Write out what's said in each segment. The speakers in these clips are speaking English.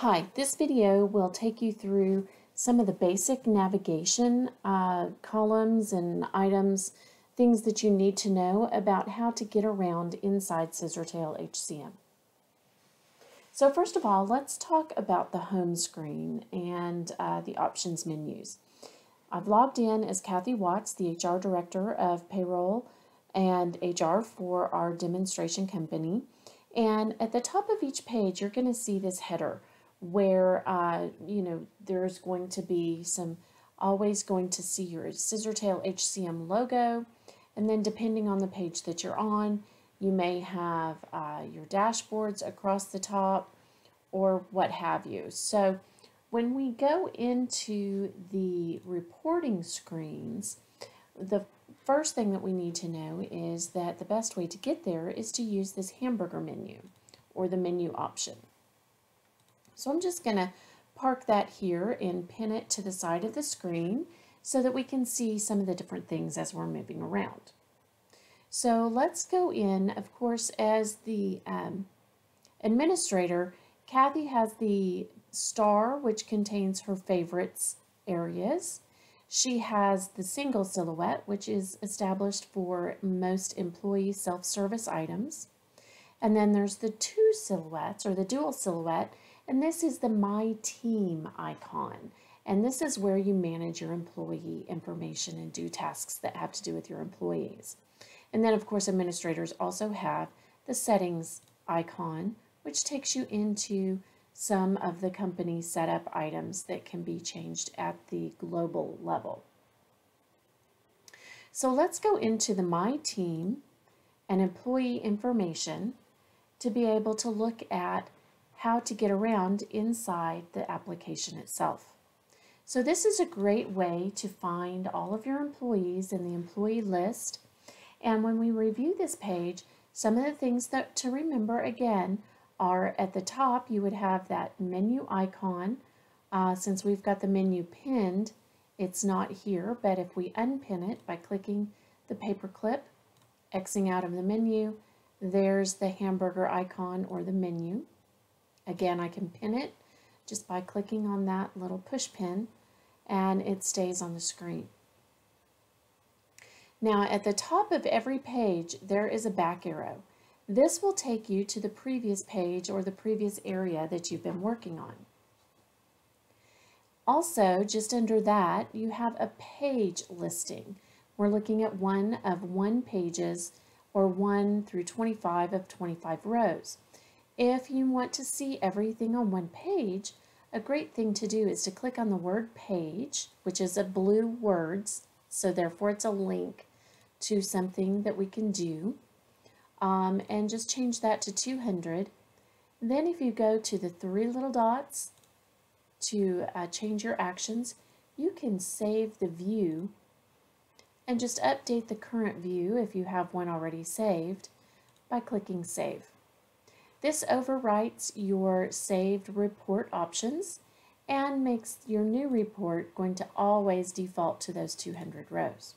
Hi, this video will take you through some of the basic navigation uh, columns and items, things that you need to know about how to get around inside Scissortail HCM. So first of all, let's talk about the home screen and uh, the options menus. I've logged in as Kathy Watts, the HR Director of Payroll and HR for our demonstration company. And at the top of each page, you're going to see this header where, uh, you know, there's going to be some, always going to see your Scissortail HCM logo. And then depending on the page that you're on, you may have uh, your dashboards across the top or what have you. So when we go into the reporting screens, the first thing that we need to know is that the best way to get there is to use this hamburger menu or the menu option. So I'm just going to park that here and pin it to the side of the screen so that we can see some of the different things as we're moving around. So let's go in, of course, as the um, administrator, Kathy has the star, which contains her favorites areas. She has the single silhouette, which is established for most employee self-service items. And then there's the two silhouettes, or the dual silhouette, and this is the My Team icon. And this is where you manage your employee information and do tasks that have to do with your employees. And then, of course, administrators also have the settings icon, which takes you into some of the company setup items that can be changed at the global level. So let's go into the My Team and employee information to be able to look at how to get around inside the application itself. So this is a great way to find all of your employees in the employee list. And when we review this page, some of the things that to remember again are at the top, you would have that menu icon. Uh, since we've got the menu pinned, it's not here, but if we unpin it by clicking the paper clip, Xing out of the menu, there's the hamburger icon or the menu. Again, I can pin it just by clicking on that little push pin and it stays on the screen. Now at the top of every page there is a back arrow. This will take you to the previous page or the previous area that you've been working on. Also, just under that, you have a page listing. We're looking at one of one pages or 1 through 25 of 25 rows. If you want to see everything on one page, a great thing to do is to click on the word page, which is a blue words, so therefore it's a link to something that we can do, um, and just change that to 200. Then if you go to the three little dots to uh, change your actions, you can save the view and just update the current view if you have one already saved by clicking Save. This overwrites your saved report options and makes your new report going to always default to those 200 rows.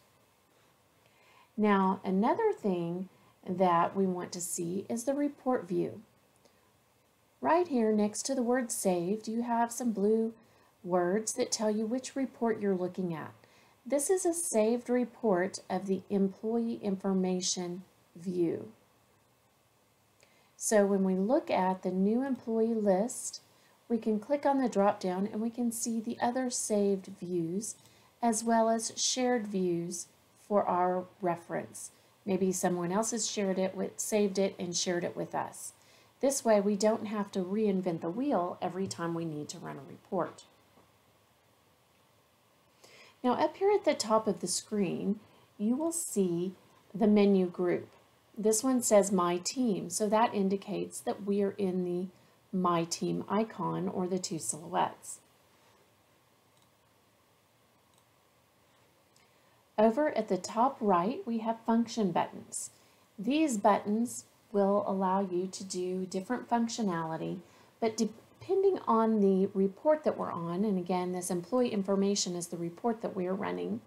Now, another thing that we want to see is the report view. Right here next to the word saved, you have some blue words that tell you which report you're looking at. This is a saved report of the employee information view. So when we look at the new employee list, we can click on the drop down and we can see the other saved views as well as shared views for our reference. Maybe someone else has shared it with, saved it and shared it with us. This way we don't have to reinvent the wheel every time we need to run a report. Now up here at the top of the screen, you will see the menu group. This one says My Team, so that indicates that we are in the My Team icon or the two silhouettes. Over at the top right, we have function buttons. These buttons will allow you to do different functionality, but depending on the report that we're on, and again, this employee information is the report that we are running,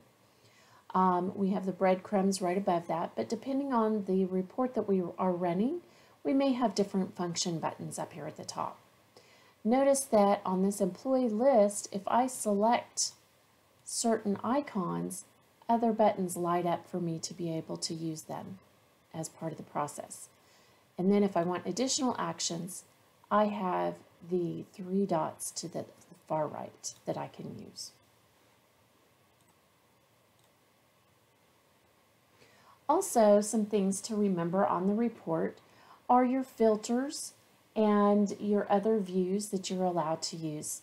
um, we have the breadcrumbs right above that, but depending on the report that we are running, we may have different function buttons up here at the top. Notice that on this employee list, if I select certain icons, other buttons light up for me to be able to use them as part of the process. And then if I want additional actions, I have the three dots to the far right that I can use. Also, some things to remember on the report are your filters and your other views that you're allowed to use.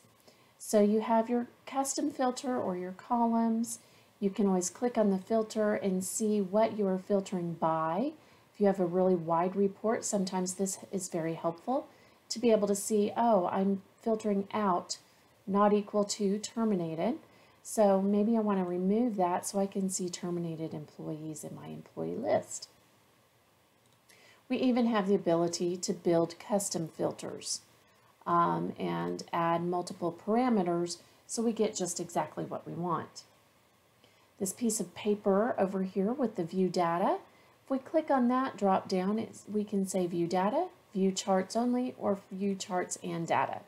So you have your custom filter or your columns. You can always click on the filter and see what you are filtering by. If you have a really wide report, sometimes this is very helpful to be able to see, oh, I'm filtering out not equal to terminated. So maybe I want to remove that so I can see terminated employees in my employee list. We even have the ability to build custom filters um, and add multiple parameters so we get just exactly what we want. This piece of paper over here with the view data, if we click on that drop down, we can say view data, view charts only, or view charts and data.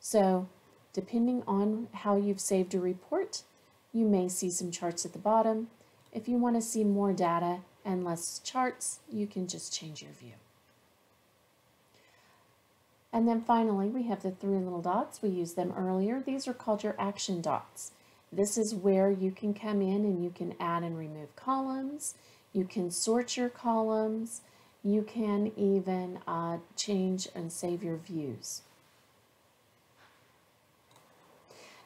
So depending on how you've saved a report, you may see some charts at the bottom. If you want to see more data, and less charts, you can just change your view. And then finally, we have the three little dots. We used them earlier. These are called your action dots. This is where you can come in and you can add and remove columns. You can sort your columns. You can even uh, change and save your views.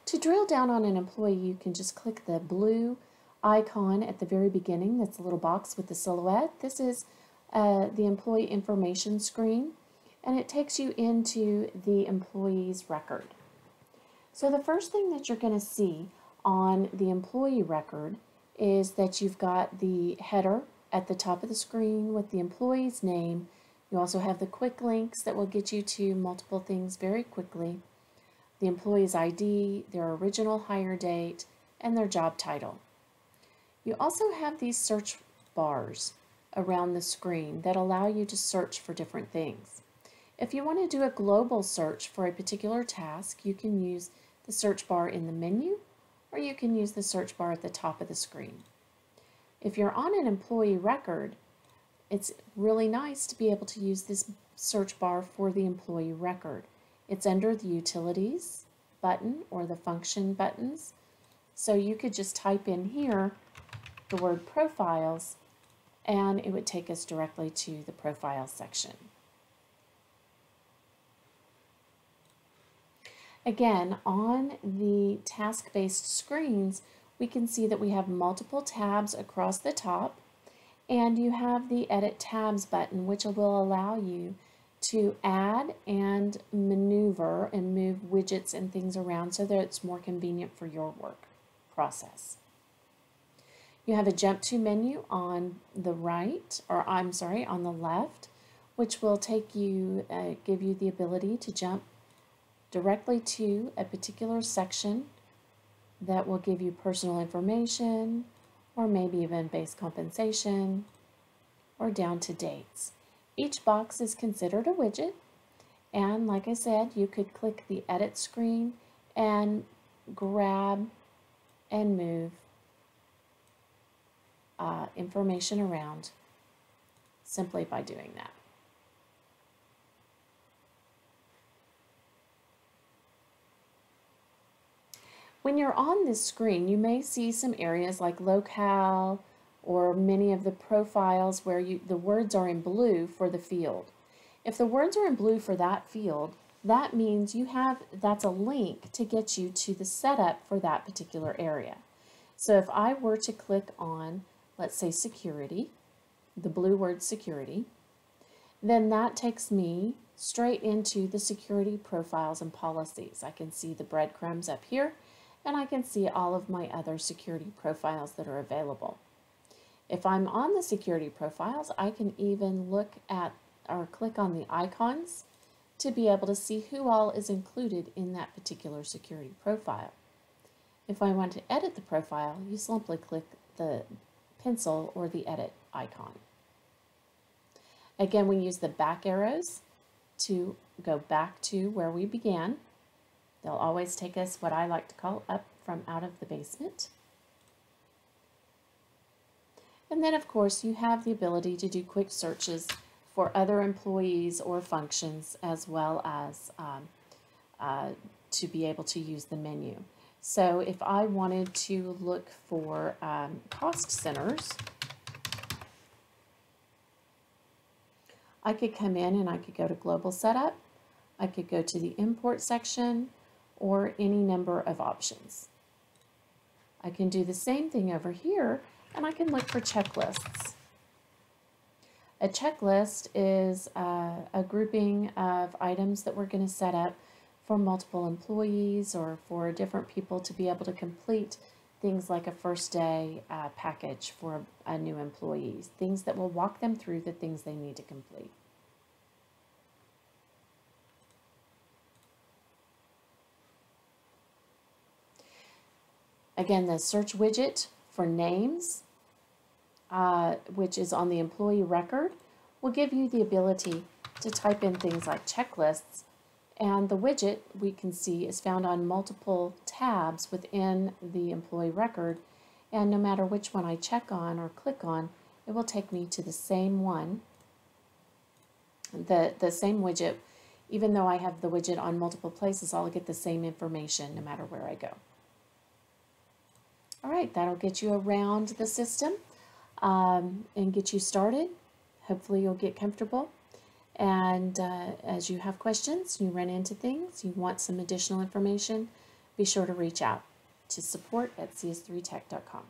To drill down on an employee, you can just click the blue icon at the very beginning that's a little box with the silhouette. This is uh, the employee information screen and it takes you into the employee's record. So the first thing that you're going to see on the employee record is that you've got the header at the top of the screen with the employee's name. You also have the quick links that will get you to multiple things very quickly. The employee's ID, their original hire date, and their job title. You also have these search bars around the screen that allow you to search for different things. If you want to do a global search for a particular task, you can use the search bar in the menu or you can use the search bar at the top of the screen. If you're on an employee record, it's really nice to be able to use this search bar for the employee record. It's under the utilities button or the function buttons. So you could just type in here the word profiles and it would take us directly to the profile section. Again, on the task-based screens, we can see that we have multiple tabs across the top and you have the Edit Tabs button, which will allow you to add and maneuver and move widgets and things around so that it's more convenient for your work process. You have a jump to menu on the right, or I'm sorry, on the left, which will take you, uh, give you the ability to jump directly to a particular section that will give you personal information, or maybe even base compensation, or down to dates. Each box is considered a widget, and like I said, you could click the edit screen and grab and move uh, information around simply by doing that. When you're on this screen, you may see some areas like locale or many of the profiles where you, the words are in blue for the field. If the words are in blue for that field, that means you have, that's a link to get you to the setup for that particular area. So if I were to click on let's say security, the blue word security, then that takes me straight into the security profiles and policies. I can see the breadcrumbs up here and I can see all of my other security profiles that are available. If I'm on the security profiles, I can even look at or click on the icons to be able to see who all is included in that particular security profile. If I want to edit the profile, you simply click the pencil or the edit icon. Again, we use the back arrows to go back to where we began. They'll always take us what I like to call up from out of the basement. And then of course you have the ability to do quick searches for other employees or functions as well as um, uh, to be able to use the menu. So if I wanted to look for um, cost centers, I could come in and I could go to global setup, I could go to the import section or any number of options. I can do the same thing over here and I can look for checklists. A checklist is uh, a grouping of items that we're going to set up for multiple employees or for different people to be able to complete things like a first day uh, package for a, a new employee, things that will walk them through the things they need to complete. Again, the search widget for names, uh, which is on the employee record, will give you the ability to type in things like checklists and the widget we can see is found on multiple tabs within the employee record. And no matter which one I check on or click on, it will take me to the same one, the, the same widget. Even though I have the widget on multiple places, I'll get the same information no matter where I go. All right, that'll get you around the system um, and get you started. Hopefully you'll get comfortable. And uh, as you have questions, you run into things, you want some additional information, be sure to reach out to support at cs3tech.com.